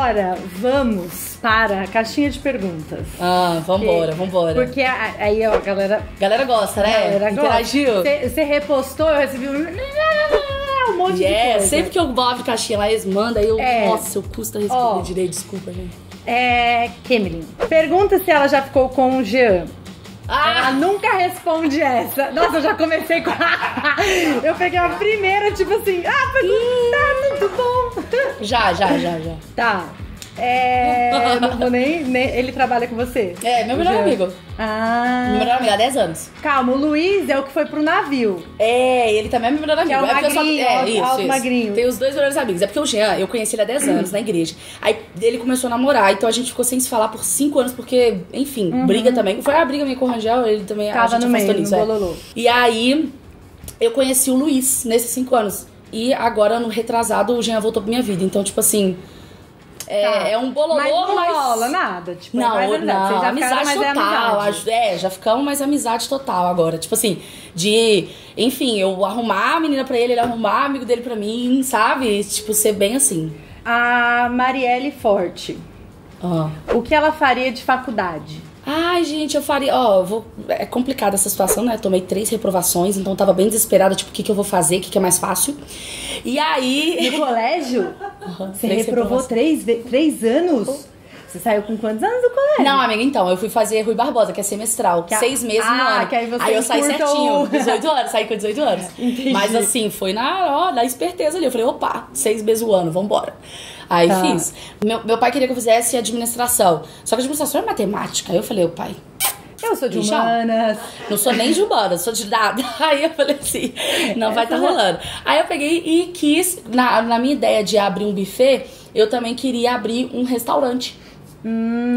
agora vamos para a caixinha de perguntas. Ah, vambora, vambora. Porque a- aí ó, a galera, Galera gosta, né? galera Interagiu. Você repostou, eu recebi um, um monte de Yeah, coisa. sempre que eu abrir caixinha lá, eles mandam, aí eu, É. nossa, eu custa responder Ó. direito, desculpa, gente. É, Kemelin. Pergunta se ela já ficou com o Jean. Ela Ah, nunca responde essa. Nossa, eu já comecei com. eu peguei a primeira, tipo assim, ah, pergunta, tá tudo bom. Já, já, já, já. Tá. É. Não vou nem, nem- Ele trabalha com você? É, meu melhor Jean. amigo. Ah. Meu melhor amigo há 10 anos. Calma, o Luiz é o que foi pro navio. É, ele também é meu melhor amigo. é o porque eu só- magrinho, é, alto- isso, alto isso. magrinho. Tem os dois melhores amigos. É porque o Jean, eu conheci ele há 10 anos na igreja. Aí ele começou a namorar, então a gente ficou sem se falar por 5 anos, porque, enfim, briga também. Foi a briga minha com o Rangel, ele também a Uhum. Tava gente no afastou meio, nisso, no é. bololô. E aí eu conheci o Luiz nesses 5 anos. E agora, no retrasado, o Jean voltou pra minha vida. Então, tipo assim. É, Tá. é um bololô, mas não mas. rola nada. Tipo, é Não, mais amizade. não, amizade ficaram, mas é total. amizade. É, já ficamos, mas amizade total agora. Tipo assim, de, enfim, eu arrumar a menina pra ele, ele arrumar amigo dele pra mim, sabe? Tipo, ser bem assim. A Marielle Forte. Ó. O que ela faria de faculdade? Ai, gente, eu faria. Ó, eu vou. É complicada essa situação, né? Tomei três reprovações, então eu tava bem desesperada, tipo, o que, que eu vou fazer, o que, que é mais fácil. E aí. No colégio? Você reprovou três, três anos? Você saiu com quantos anos do colégio? Não, amiga, então, eu fui fazer Rui Barbosa, que é semestral. Que a- seis meses no Ah, ano. que aí você eu saí certinho, o- 18 anos, saí com 18 anos. Entendi. Mas assim, foi na, ó, na esperteza ali. Eu falei, opa, seis meses o ano, vambora. Aí Tá. fiz. Meu, meu pai queria que eu fizesse administração. Só que administração é matemática. Aí eu falei, ô pai, Eu sou de Bicha. humanas. não sou nem de humanas, sou de nada. Aí eu falei assim, não vai estar tá rolando. Aí eu peguei e quis, na, na minha ideia de abrir um buffet, eu também queria abrir um restaurante.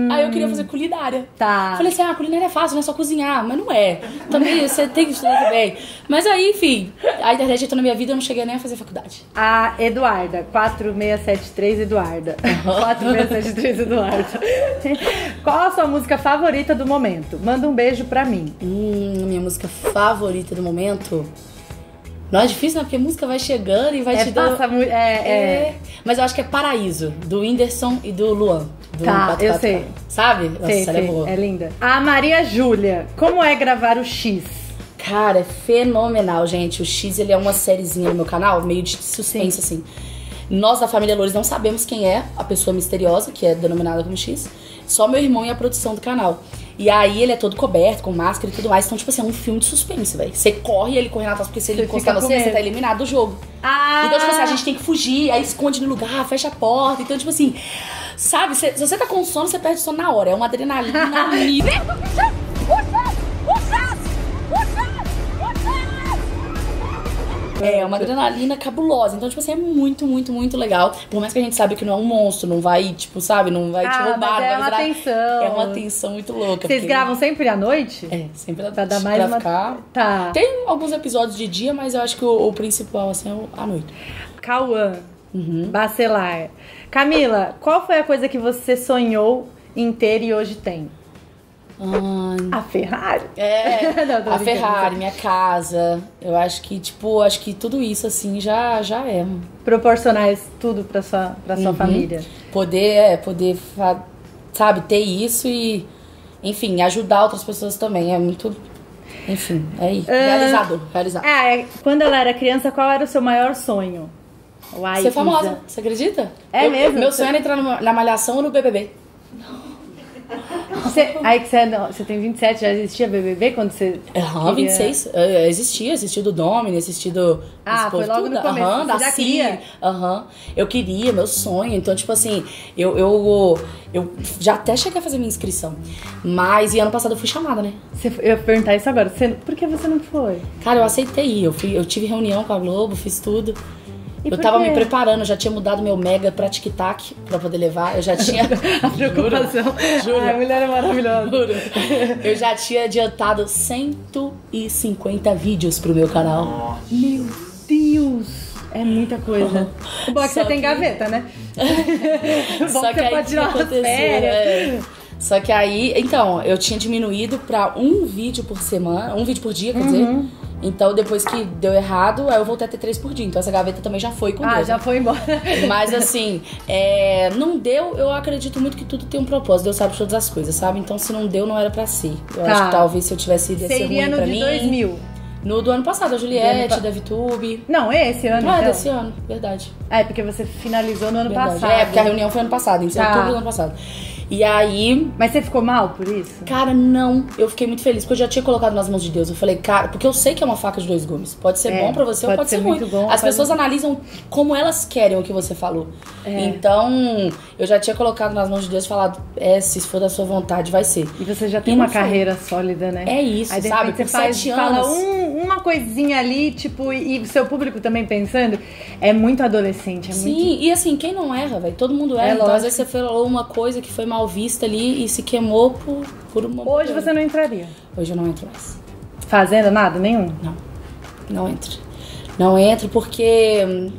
Aí eu queria fazer culinária. Tá. Falei assim, ah, culinária é fácil, não é só cozinhar. Mas não é. Também você tem que estudar também. Mas aí, enfim, a internet entrou na minha vida e eu não cheguei nem a fazer faculdade. A Eduarda, 4673 Eduarda. 4673 Eduarda. Qual a sua música favorita do momento? Manda um beijo pra mim. Hum, minha música favorita do momento. Não é difícil, né? Porque a música vai chegando e vai É, te dando. passa muito. É, é. É. Mas eu acho que é Paraíso, do Whindersson e do Luan. Do Tá, 444. eu sei. Sabe? Nossa, sei, ela sei, é boa. é linda. A Maria Júlia, como é gravar o X? Cara, é fenomenal, gente. O X, ele é uma sériezinha no meu canal, meio de suspense, assim. Nós, da família Loures, não sabemos quem é a pessoa misteriosa, que é denominada como X. Só meu irmão e a produção do canal. E aí ele é todo coberto, com máscara e tudo mais. Então, tipo assim, é um filme de suspense, velho. Você corre e ele corre atrás, porque se ele Você encostar você, você tá eliminado do jogo. Ah! Então, tipo assim, a gente tem que fugir, aí esconde no lugar, fecha a porta. Então, tipo assim, sabe, cê- se você tá com sono, você perde sono na hora. É uma adrenalina É, uma adrenalina cabulosa. Então, tipo assim, é muito, muito, muito legal. Por mais que a gente sabe que não é um monstro, não vai, tipo, sabe, não vai te Ah, roubar. mas não é vai uma tensão. É uma tensão muito louca. Vocês porque- gravam sempre à noite? É, sempre Pra dar mais pra uma- ficar... Tá. Tem alguns episódios de dia, mas eu acho que o, o principal, assim, é à noite. Cauã, Uhum. Bacelar. Camila, qual foi a coisa que você sonhou em ter e hoje tem? Ai, A Ferrari? É, Não, a. Ferrari, minha casa. Eu acho que, tipo, acho que tudo isso, assim, já, já é. Proporcionar isso tudo pra sua, pra sua Uhum. família. Poder, é, poder, sabe, ter isso e, enfim, ajudar outras pessoas também. É muito, enfim, é aí. Realizador. Ah, é, quando ela era criança, qual era o seu maior sonho? Uai, Ser famosa, Isa. você acredita? É Eu- mesmo? Meu sonho era entrar na Malhação ou no BBB. Você, aí que você, não, você tem 27, já existia BBB quando você. Aham, queria- 26. É, existia, assisti do Domini, assisti do. Ah, foi logo no começo. Aham, Você da queria? Aham. Eu queria, meu sonho. Então, tipo assim, eu, eu, eu já até cheguei a fazer minha inscrição. Mas, e ano passado eu fui chamada, né? Você, eu ia perguntar isso agora. Você, por que você não foi? Cara, eu aceitei. Eu, fui, eu tive reunião com a Globo, fiz tudo. E eu tava me preparando, já tinha mudado meu mega pra tic-tac pra poder levar. Eu já tinha. A preocupação. Juro. Ai, a mulher é maravilhosa. Juro. Eu já tinha adiantado 150 vídeos pro meu canal. Meu Deus! É muita coisa. O bom é que Só você tem que- gaveta, né? O bom é que você aí pode que tirar umas aconteceu, férias. é. Só que aí, então, eu tinha diminuído pra um vídeo por semana, um vídeo por dia, quer Uhum. dizer. Então, depois que deu errado, aí eu voltei a ter três por dia. Então, essa gaveta também já foi com Ah, Deus. já né? foi embora. Mas assim, é, não deu, eu acredito muito que tudo tem um propósito. Deus sabe todas as coisas, sabe? Então, se não deu, não era pra ser. Eu Tá. acho que talvez se eu tivesse ido ia ser Seria ruim no pra de mim. 2000. No do ano passado, a Juliette, da VTube. Não, esse ano, Ah, então. desse ano, verdade. É, porque você finalizou no ano verdade. passado. É, porque a reunião foi ano passado, em Tá. outubro do ano passado. E aí, Mas você ficou mal por isso? Cara, não. Eu fiquei muito feliz, porque eu já tinha colocado nas mãos de Deus. Eu falei, cara, porque eu sei que é uma faca de dois gumes. Pode ser É, bom pra você ou pode pode ser ser ruim. muito bom, As pode- pessoas analisam como elas querem o que você falou. É. Então, eu já tinha colocado nas mãos de Deus e falado, é, se for da sua vontade, vai ser. E você já tem E uma foi. carreira sólida, né? É isso, Aí, sabe? Por você faz, sete fala anos. Um- uma coisinha ali, tipo, e o seu público também pensando, é muito adolescente, é Sim, muito... e assim, quem não erra, velho? Todo mundo erra. É então, lógico. às vezes você falou uma coisa que foi mal vista ali e se queimou por, por uma. Hoje você não entraria. Hoje eu não entro mais. Fazendo nada, nenhum? Não, não entro. Não entro porque, hum,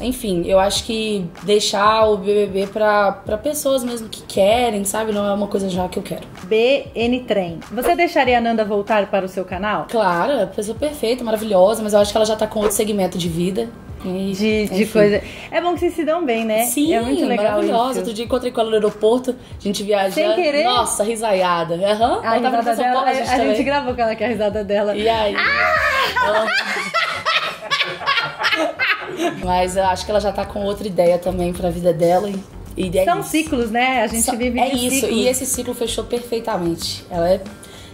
enfim, eu acho que deixar o BBB pra, pra pessoas mesmo que querem, sabe? Não é uma coisa já que eu quero. BN Trem. Você deixaria a Nanda voltar para o seu canal? Claro, é pessoa perfeita, maravilhosa, mas eu acho que ela já tá com outro segmento de vida. E, De, de coisa. É bom que vocês se dão bem, né? Sim, é muito legal maravilhosa. isso. Outro dia encontrei com ela no aeroporto, a gente viajando. Sem querer? Nossa, risaiada. Aham. A ela tava risada dela, Paulo, a, a gente a gente gravou com ela que é a risada dela. E aí? Ela- Mas eu acho que ela já tá com outra ideia também pra vida dela. E, e é São isso. ciclos, né? A gente Só- vive É isso, ciclos. e esse ciclo fechou perfeitamente. Ela é.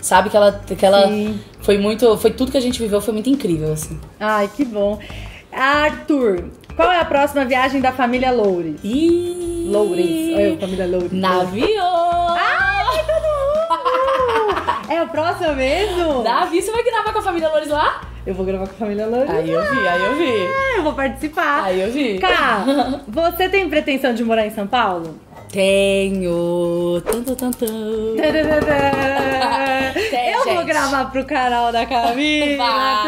Sabe que ela, que ela Sim. foi muito. Foi tudo que a gente viveu, foi muito incrível, assim. Ai, que bom. Arthur, qual é a próxima viagem da família Loures? E. Loures. Olha família Loures. Navio! Ai, todo mundo! É a próxima mesmo? Davi, você vai gravar com a família Loures lá? Eu vou gravar com a família Loures. Aí eu vi, aí eu vi. Ah, eu vou participar. Aí eu vi. Cá, você tem pretensão de morar em São Paulo? Tenho. Tanto, tanto. Eu vou gente. gravar pro canal da Camila.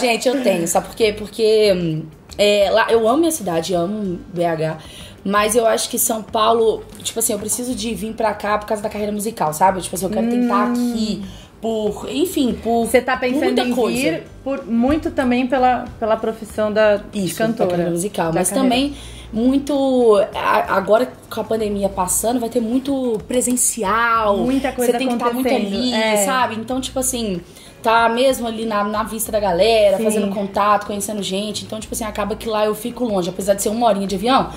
Gente, eu tenho, sabe por quê? Porque hum, é, lá, eu amo minha cidade, amo BH. Mas eu acho que São Paulo, tipo assim, eu preciso de vir pra cá por causa da carreira musical, sabe? Tipo assim, eu quero tentar aqui por, enfim, por Você tá pensando muita em coisa. vir por, muito também pela, pela profissão da Isso, cantora. musical. Mas carreira. também muito. Agora com a pandemia passando, vai ter muito presencial. Muita coisa Você tem que estar muito acontecendo, ali, é. sabe? Então, tipo assim, tá mesmo ali na, na vista da galera, Sim. fazendo contato, conhecendo gente. Então, tipo assim, acaba que lá eu fico longe. Apesar de ser uma horinha de avião,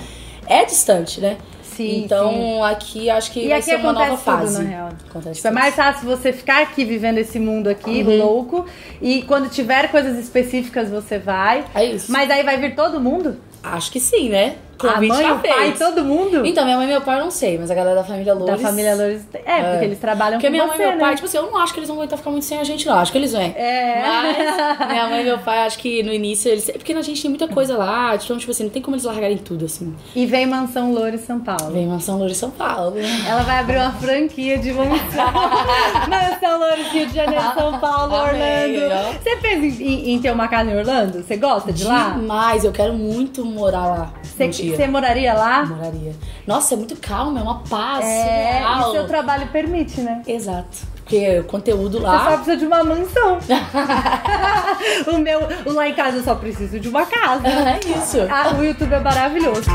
é distante, né? Sim, Então, sim. aqui acho que E vai aqui ser uma acontece nova tudo, fase. na real. Acontece Tipo, é mais fácil você ficar aqui vivendo esse mundo aqui, Uhum. louco. E quando tiver coisas específicas, você vai. É isso. Mas aí vai vir todo mundo? Acho que sim, né? A Convite mãe, tá o pai, feito. todo mundo? Então, minha mãe e meu pai eu não sei, mas a galera da família da Loures... família Loures. É, porque eles trabalham Porque com minha você, mãe e meu né? pai, tipo assim, eu não acho que eles vão aguentar ficar muito sem a gente, não. Acho que eles vêm. É. Mas minha mãe e meu pai, acho que no início eles. Porque a gente tem muita coisa lá, então, tipo assim, não tem como eles largarem tudo, assim. E vem Mansão Loures São Paulo. Vem Mansão Loures São Paulo. Ela vai abrir uma franquia de mansão. mansão Loures, Rio de Janeiro, São Paulo, Amei, Orlando. ó. Você pensa em, em ter uma casa em Orlando? Você gosta de lá? Demais, eu quero muito morar lá. Você, você moraria lá? Moraria. Nossa, é muito calmo, é uma paz. É, surreal. e seu trabalho permite, né? Exato. Porque o conteúdo Você só lá. precisa de uma mansão. o meu, o lá em casa eu só preciso de uma casa. É isso. Ah, o YouTube é maravilhoso.